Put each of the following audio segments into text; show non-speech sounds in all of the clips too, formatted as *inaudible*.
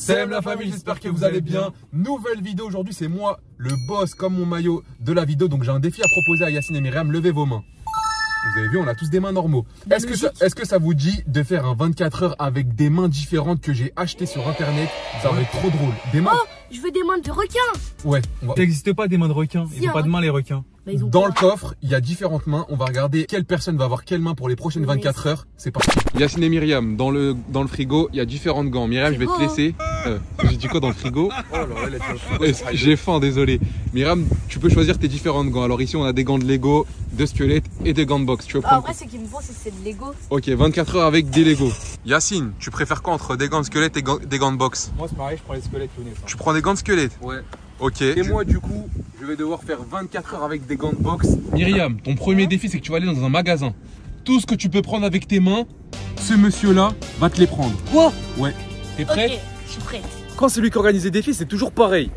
Salam la famille, j'espère que vous allez bien. Nouvelle vidéo aujourd'hui, c'est moi, le boss, comme mon maillot de la vidéo. Donc j'ai un défi à proposer à Yacine et Myriam. Levez vos mains. Vous avez vu, on a tous des mains normaux. Est-ce que, ça, est que ça vous dit de faire un 24 heures avec des mains différentes que j'ai achetées sur internet? Ça va être trop drôle. Des mains Oh, je veux des mains de requin. Ouais. on va- Ça n'existe pas des mains de requins. Si, Ils ont un pas de mains les requins. Bah, ils ont Dans le coffre, il y a différentes mains. On va regarder quelle personne va avoir quelle main pour les prochaines Oui. 24 heures. C'est parti. Yacine et Myriam, dans le, dans le frigo, il y a différentes gants. Myriam, je vais te Frigo. laisser. Euh, J'ai dit quoi dans le frigo Oh J'ai faim, désolé. Myriam, tu peux choisir tes différentes gants. Alors ici, on a des gants de Lego, de squelettes et des gants de boxe. Tu veux Ah, en prendre vrai, ce qui me faut, c'est c'est de Lego. Ok, 24 heures avec des Lego. Yacine, tu préfères quoi entre des gants de squelettes et des gants de boxe? Moi, c'est pareil, je prends les squelettes Younes. Tu prends des gants de squelettes Ouais. Ok. Et moi, du coup, je vais devoir faire 24 heures avec des gants de boxe. Myriam, ton premier défi, c'est que tu vas aller dans un magasin. Tout ce que tu peux prendre avec tes mains, ce monsieur-là va te les prendre. Quoi Ouais. T'es Ok, prêt je suis prête. Quand c'est lui qui organise les défis, c'est toujours pareil.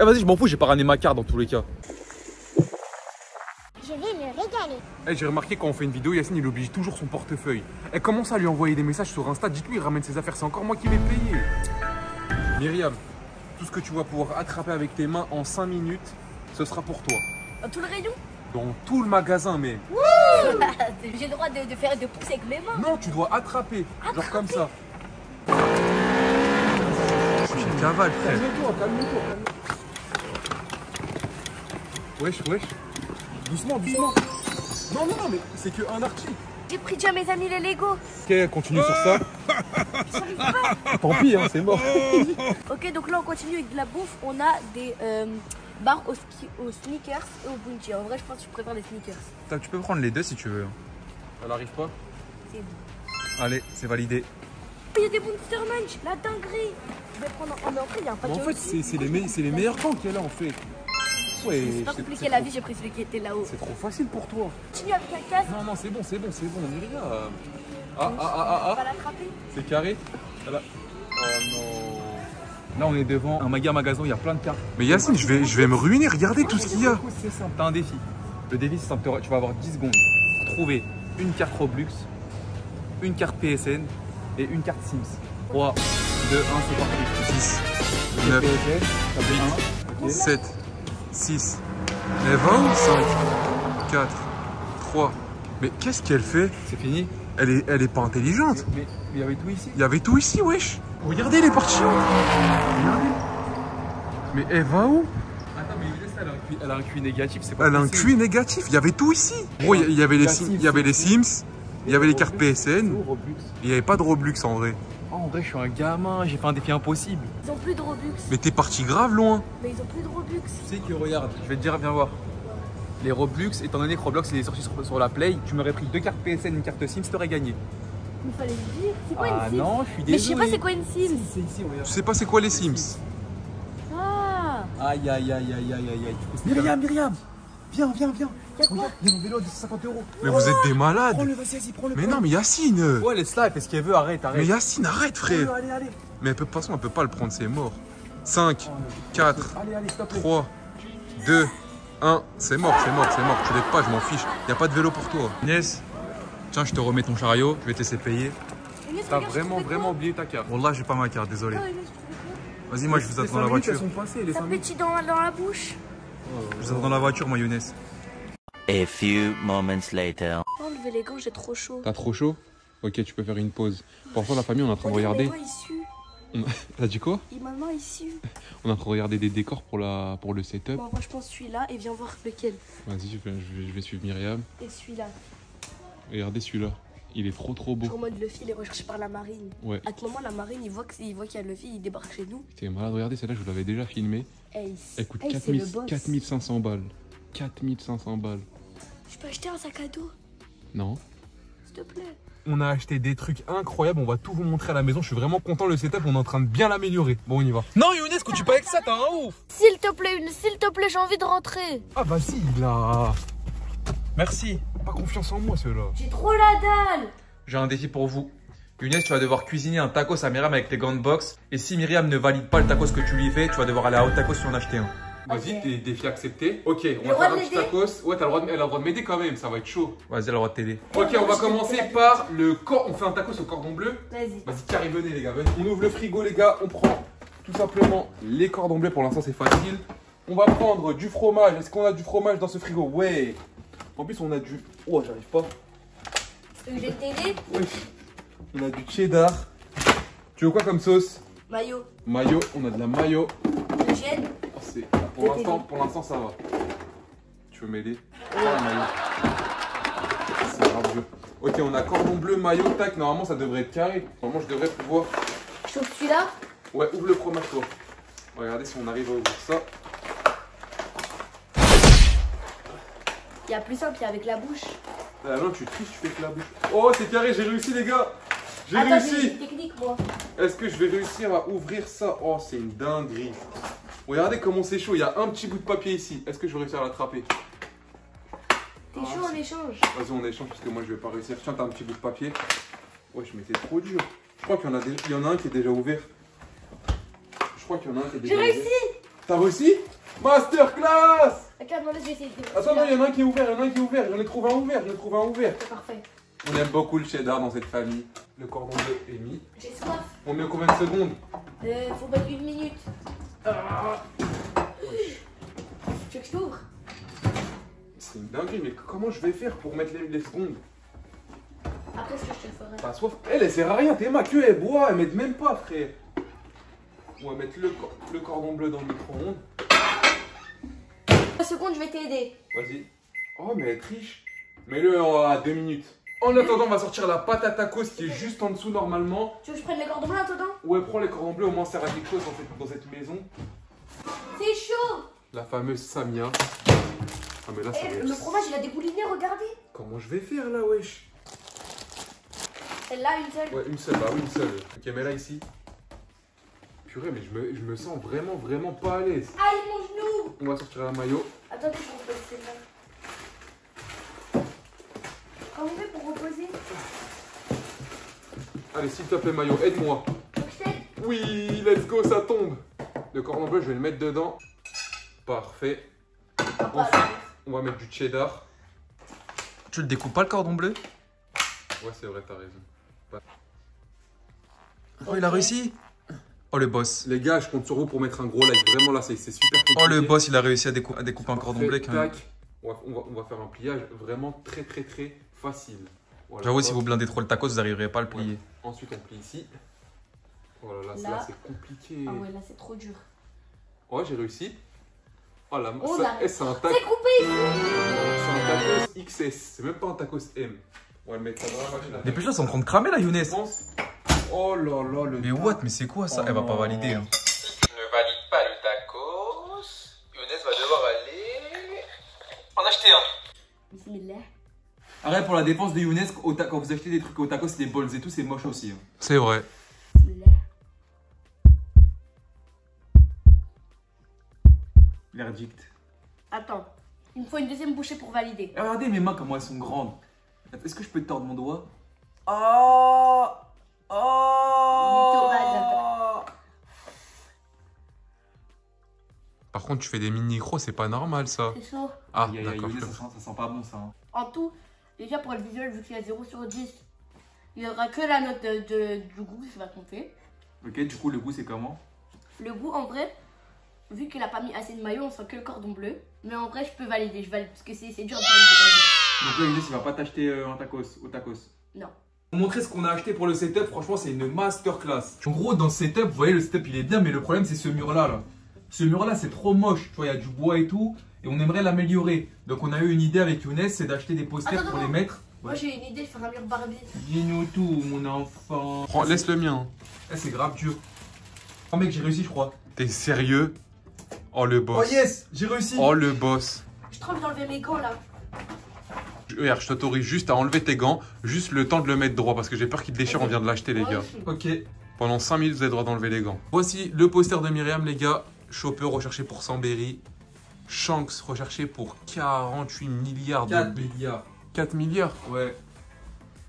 Eh vas-y, je m'en fous, j'ai pas ramené ma carte dans tous les cas. Je vais me régaler. Eh, J'ai remarqué quand on fait une vidéo, Yacine il oblige toujours son portefeuille. Elle commence à lui envoyer des messages sur Insta. Dites-lui, il ramène ses affaires, c'est encore moi qui vais payer. Myriam, tout ce que tu vas pouvoir attraper avec tes mains en 5 minutes, ce sera pour toi. Dans tout le rayon Dans tout le magasin, mais. J'ai *laughs* le droit de, de faire de pousser avec mes mains. Non, tu dois attraper. Genre comme ça. J'ai cavale, frère. Calme-toi, calme-toi, calme Wesh, wesh. Doucement, doucement. Non, non, non, mais c'est que un article. J'ai pris déjà mes amis les Lego. Ok, continue sur ça. *laughs* Tant pis, hein, c'est mort. *laughs* Ok, donc là, on continue avec de la bouffe. On a des euh, barres aux, ski- aux sneakers et aux bounty. En vrai, je pense que je préfère les sneakers. Tu peux prendre les deux si tu veux. Elle arrive pas C'est bon. Allez, c'est validé. Il y a des Monster Munch, la dinguerie. Je vais prendre. En fait, il y a un paquet en fait, c'est les, me- c'est les meilleurs camps qu'il y a là, en fait. Ouais, C'est pas compliqué la trop- vie, j'ai pris celui qui était là-haut. C'est trop facile pour toi. Continue avec la casse. Non, non, c'est bon, c'est bon, c'est bon, Myriam. Ah, ah, ah, ah, ah. C'est carré a- Oh non. Là, on est devant un méga magasin, il y a plein de cartes. Mais Yacine, je vais, je vais me ruiner, regardez tout ce qu'il y a. C'est simple. T'as un défi. Le défi, c'est simple. Tu vas avoir 10 secondes trouver une carte Roblox, une carte PSN et une carte Sims. 3, 2, 1, c'est parti. 10, PSN, 9, ça fait 1. Ok. 7, 6. Elle va où 5, 4, 3. Mais qu'est-ce qu'elle fait? C'est fini elle est, elle est pas intelligente. Mais mais il y avait tout ici. Il y avait tout ici, wesh. Regardez, elle est partie où Regardez. Mais elle va où? Attends, mais Younes, elle a un QI, elle a un QI négatif, c'est pas Elle a un. QI négatif. Il y avait tout ici. Il y- avait les, Sims il y avait les aussi. Sims, il y avait les cartes. PSN. Il n'y avait pas de Roblox en vrai. Oh, en vrai, je suis un gamin, j'ai fait un défi impossible. Ils ont plus de Robux. Mais t'es parti grave loin. Mais ils ont plus de Robux. Tu sais que regarde, je vais te dire, viens voir. Les Roblox, étant donné que Roblox il est sorti sur, sur la Play, tu m'aurais pris deux cartes PSN, une carte Sims, t'aurais gagné. Il fallait le dire. C'est quoi Ah une Sims non, je suis Mais je sais désolé. pas c'est quoi une Sims. Tu sais pas c'est quoi les Sims Ah Aïe aïe aïe aïe aïe aïe aïe. Myriam, Myriam Viens, viens, viens Il y a un vélo de 150 euros. Mais vous êtes des malades. Prends-le, vas-y, vas-y, prends-le. Mais non, mais Yacine Ouais, laisse-la, elle fait ce qu'elle veut, arrête, Mais arrête. Yacine, arrête frère Prends-le, allez, allez. Mais elle peut, de toute façon, elle peut pas le prendre, c'est mort. 5, 4, Allez, allez, stop. 3, 2, 1. C'est mort, c'est mort, c'est mort. Tu l'aides pas, je m'en fiche. Y a pas de vélo pour toi. Inès, tiens, je te remets ton chariot, je vais te laisser payer. T'as vraiment, vraiment oublié ta carte. Bon, là, j'ai pas ma carte, désolé. Vas-y, moi, je vous attends dans la voiture. Sont passées, les Ça 5 minutes. pétille dans, dans la bouche. Je vous attends dans la voiture, moi, Younes. A few moments later. Enlevez les gants, j'ai trop chaud. T'as trop chaud? Ok, tu peux faire une pause. Pour l'instant, la famille, on est en train de regarder. *laughs* T'as dit quoi Il issues. On est en train de regarder des décors pour, la, pour le setup. Bon, moi je pense celui-là et viens voir lequel. Vas-y, je vais, je suivre Myriam. Et celui-là. Regardez celui-là. Il est trop trop beau. En mode le fil est recherché par la marine. Ouais, À ce moment, la marine, il voit il qu'il y a le fil, il débarque chez nous. t'es malade. Regardez, celle-là, je vous l'avais déjà filmé. Hey, Elle coûte hey, c'est 4000 le boss. 4500 balles. 4500 balles. Je peux acheter un sac à dos, Non s'il te plaît. On a acheté des trucs incroyables. On va tout vous montrer à la maison. Je suis vraiment content. Le setup, on est en train de bien l'améliorer. Bon, on y va. Non, Younes, quand tu pas avec ça, t'as un ouf S'il te plaît, une, s'il te plaît, j'ai envie de rentrer. Ah, vas-y, là. Merci. Pas confiance en moi, ceux-là. J'ai trop la dalle. J'ai un défi pour vous. Younes, tu vas devoir cuisiner un tacos à Myriam avec tes gants de boxe. Et si Myriam ne valide pas le tacos que tu lui fais, tu vas devoir aller à Haute Tacos lui en acheter un. Vas-y, Ok. t'es défi accepté. Ok, on va faire un petit tacos. Ouais, t'as le droit de- elle a le droit de m'aider quand même, ça va être chaud. Vas-y, elle a le droit de t'aider. Ok, on va commencer par le corps. On fait un tacos au cordon bleu. Vas-y. Vas-y, carré, venez les gars, venez. On ouvre le frigo les gars, on prend tout simplement les cordons bleus. Pour l'instant, c'est facile. On va prendre du fromage. Est-ce qu'on a du fromage dans ce frigo? Ouais. En plus, on a du. Oh, j'arrive pas. Tu veux que je t'aider Ouais. On a du cheddar. Tu veux quoi comme sauce? Maillot. Mayo, on a de la mayo. Le gène. C'est- Pour l'instant, pour l'instant, ça va. Tu veux m'aider? Oh. C'est grave dur. Ok, on a cordon bleu, maillot, tac. Normalement, ça devrait être carré. Normalement, je devrais pouvoir. Je trouve celui-là? Ouais, ouvre le fromage, toi. Regardez si on arrive à ouvrir ça. Il y a plus simple, il y a avec la bouche. Ah non, tu triches, tu fais que la bouche. Oh, c'est carré, j'ai réussi, les gars. J'ai réussi. une technique, moi. Est-ce que je vais réussir à ouvrir ça? Oh, c'est une dinguerie. Regardez comment c'est chaud. Il y a un petit bout de papier ici. Est-ce que je vais réussir à l'attraper? T'es chaud en c'est- échange. Vas-y, on échange parce que moi je vais pas réussir. Tiens, t'as un petit bout de papier. Wesh, mais c'est trop dur. Je crois qu'il y, en a des- il y en a un qui est déjà ouvert. Je crois qu'il y en a un qui est déjà J'ai ouvert. réussi T'as réussi? Masterclass Attends, non, là, je vais essayer de Attends, non, il y en a un qui est ouvert, il y en a un qui est ouvert. J'en ai trouvé un ouvert, j'en ai trouvé un ouvert. C'est parfait. On aime beaucoup le cheddar dans cette famille. Le cordon bleu est mis. J'ai soif. On met combien de secondes? Euh, faut mettre une minute. Ah. Tu veux que je t'ouvre? C'est une dinguerie, mais comment je vais faire pour mettre les, les secondes? Après, ce que je te ferai. Pas soif. Elle, elle sert à rien. T'es ma queue, elle boit, elle m'aide même pas, frère. On va mettre le, cor- le cordon bleu dans le micro-ondes. Deux secondes, je vais t'aider. Vas-y. Oh, mais elle triche. Mets-le à deux minutes. En attendant, on va sortir la pâte à tacos qui est juste en dessous normalement. Tu veux que je prenne les cordons bleus en attendant Ouais, prends les cordons bleus, au moins ça sert à quelque chose dans cette, dans cette maison. C'est chaud La fameuse Samia. Ah, mais là, ça Eh, va le fromage, il a dégouliné, regardez. Comment je vais faire là, wesh Celle-là, une seule. Ouais, une seule, bah oui, une seule. Ok, mets-la ici. Purée, mais je me, je me sens vraiment, vraiment pas à l'aise. Aïe, mon genou On va sortir la maillot. Attendez, je vais reposer celle-là. Comment on fait pour reposer Allez, s'il te plaît, maillot, aide-moi. Oui, let's go, ça tombe. Le cordon bleu, je vais le mettre dedans. Parfait. Ensuite, on va mettre du cheddar. Tu le découpes pas le cordon bleu? Ouais, c'est vrai, t'as raison. Oh, il a réussi Oh, le boss. Les gars, je compte sur vous pour mettre un gros like. Vraiment, là, c'est super compliqué. Oh, le boss, il a réussi à, décou- à découper un cordon bleu. quand même. On va, on va- on va faire un pliage vraiment très, très, très facile. Voilà. J'avoue, si vous blindez trop le tacos, vous n'arriverez pas à le plier. Ensuite, on plie ici. Oh là là, Là. là, c'est compliqué. Ah ouais, là, c'est trop dur. Oh, j'ai réussi. Oh là, On ça- a- eh, c'est un tac. C'est coupé C'est un tacos XS. C'est même pas un tacos M. On va le mettre ça dans la machine à Dépêche-toi, c'est en train de cramer là, Younes. Oh là là, le Mais what Mais c'est quoi ça? Elle va pas valider. hein. Arrête pour la défense de Younes, quand vous achetez des trucs au tacos, des bols et tout, c'est moche aussi. hein. C'est vrai. Verdict. Attends. Il me faut une deuxième bouchée pour valider. Eh, Regardez mes mains comment elles sont grandes. Est-ce que je peux te tordre mon doigt? Oh Oh Par contre, tu fais des mini-micros, c'est pas normal ça. C'est chaud. Ah, d'accord. Ça sent pas bon ça. hein. En tout, déjà pour le visuel, vu qu'il y a 0 sur 10, il n'y aura que la note de, de- du goût qui va compter. Ok, du coup, le goût c'est comment? Le goût, en vrai, vu qu'il a pas mis assez de maillot, on sent que le cordon bleu. Mais en vrai, je peux valider, je valide parce que c'est c'est dur de valider. Donc là, il va pas t'acheter euh, un tacos, au tacos? Non. Pour montrer ce qu'on a acheté pour le setup, franchement, c'est une masterclass. En gros, dans ce setup, vous voyez, le setup il est bien, mais le problème c'est ce mur-là. Là. Ce mur-là, c'est trop moche. Tu vois, il y a du bois et tout, et on aimerait l'améliorer. Donc, on a eu une idée avec Younes, c'est d'acheter des posters Attends, pour les mettre. Moi, j'ai une idée, faire un mur Barbie. Dis-nous tout, mon enfant. Prends- laisse le mien. Eh, c'est grave dur. Oh, mec, j'ai réussi, je crois. T'es sérieux? Oh le Oh, boss. yes, j'ai réussi. Oh le boss. Je tremble d'enlever mes gants là. Regarde, je t'autorise juste à enlever tes gants, juste le temps de le mettre droit parce que j'ai peur qu'il te déchire, on vient de l'acheter les gars. Ok. Pendant 5 minutes, vous avez le droit d'enlever les gants. Voici le poster de Myriam, les gars. Chopper recherché pour Samberry. Shanks recherché pour 48 milliards de 4 B. milliards. 4 milliards Ouais.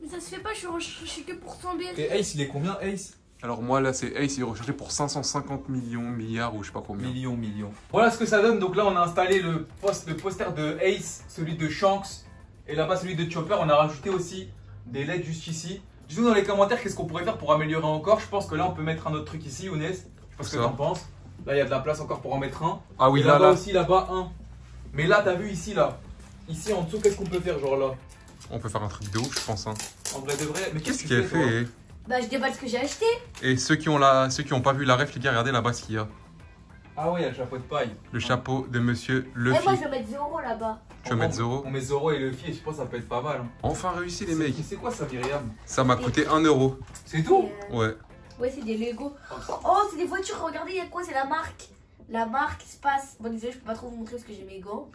Mais ça se fait pas, je suis recherché que pour 100 BS. Et Ace, il est combien, Ace? Alors moi là c'est Ace, il est recherché pour 550 millions, milliards ou je sais pas combien. Millions, millions. Voilà ce que ça donne. Donc là, on a installé le, post, le poster de Ace, celui de Shanks et là-bas celui de Chopper. On a rajouté aussi des LED juste ici. Dis-nous dans les commentaires qu'est-ce qu'on pourrait faire pour améliorer encore. Je pense que là, on peut mettre un autre truc ici, Younes. Je sais pas ce que t'en penses. Là, il y a de la place encore pour en mettre un. Ah oui et là là-bas là, aussi, là-bas, un. Mais là, t'as vu ici, là. Ici en dessous, qu'est-ce qu'on peut faire, genre là? On peut faire un truc de ouf je pense. Hein. En vrai de vrai. Mais Qu'est-ce que qu'il a fait Bah, je déballe ce que j'ai acheté. Et ceux qui ont la, ceux qui ont pas vu la ref les gars, regardez là-bas ce qu'il y a. Ah ouais, il y a le chapeau de paille. Le chapeau de monsieur Eh, Luffy. moi, je vais mettre 0 là-bas. Tu veux mettre Zoro On met Zoro et Luffy et je pense que ça peut être pas mal. hein. Enfin réussi les mecs. C'est- C'est quoi ça, Myriam? Ça m'a coûté 1 euro. C'est tout? Et, euh, Ouais. Ouais, c'est des Lego. Oh, c'est des voitures. Regardez, il y a quoi? C'est la marque. La marque Space. Bon, désolé, je peux pas trop vous montrer parce que j'ai mes gants.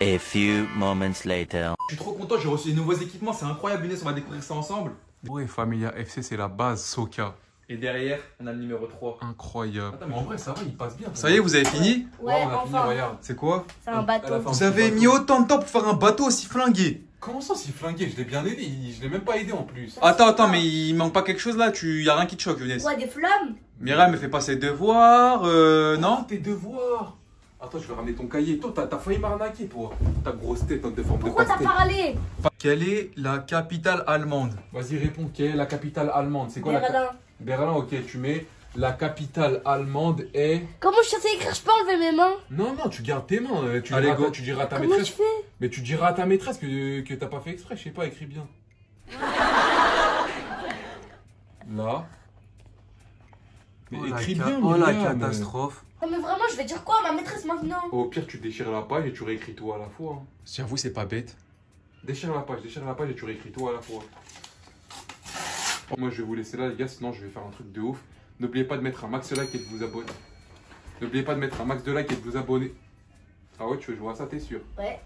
A few moments later. Je suis trop content, j'ai reçu des nouveaux équipements, c'est incroyable, Inès, on va découvrir ça ensemble. Ouais, Familia FC c'est la base Soka. Et derrière, on a le numéro 3. Incroyable. Attends, mais en vrai, ça va, il passe bien. Ça y est, vous avez fini? Ouais, on a fini, enfin. regarde. C'est quoi? C'est un bateau. Vous avez mis autant de temps pour faire un bateau aussi flingué Comment ça, c'est flingué? Je l'ai bien aidé, il- je l'ai même pas aidé en plus. Attends, attends, mais il manque pas quelque chose là? Tu y a rien qui te choque, Younes? Ouais, des flammes. Myriam, elle fait pas ses devoirs, euh, Non, non? tes devoirs Attends, je vais ramener ton cahier. Toi, t'as- t'as failli m'arnaquer, toi. Ta grosse tête, hein, de forme Pourquoi de t'as parlé? Quelle est la capitale allemande? Vas-y, réponds. Quelle est la capitale allemande? C'est quoi la Berlin. Berlin, ok, tu mets. La capitale allemande est. Comment je suis censée écrire Je peux enlever mes mains. Non, non, tu gardes tes mains. euh, Tu, Allez, diras, go. ta- tu diras à ta Comment je maîtresse. fais Mais tu diras à ta maîtresse que, que t'as pas fait exprès, je sais pas, écris bien. *laughs* Là. Mais écris bien, Oh la catastrophe. Non, mais vraiment, je vais dire quoi à ma maîtresse maintenant? Au pire, tu déchires la page et tu réécris tout à la fois. hein. J'avoue, c'est pas bête. Déchire la page, déchire la page et tu réécris tout à la fois. Moi, je vais vous laisser là, les gars, sinon je vais faire un truc de ouf. N'oubliez pas de mettre un max de like et de vous abonner. N'oubliez pas de mettre un max de like et de vous abonner. Ah ouais, tu veux jouer à ça, t'es sûr? Ouais.